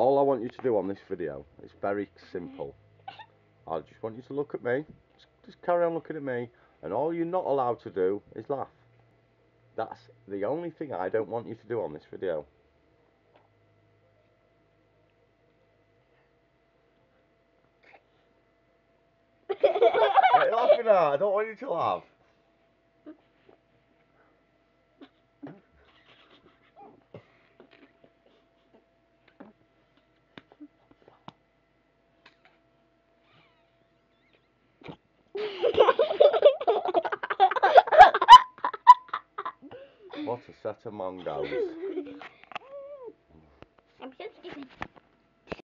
All I want you to do on this video is very simple. I just want you to look at me. Just, just carry on looking at me. And all you're not allowed to do is laugh. That's the only thing I don't want you to do on this video. what are you laughing at? I don't want you to laugh. What a set of mongos. I'm so.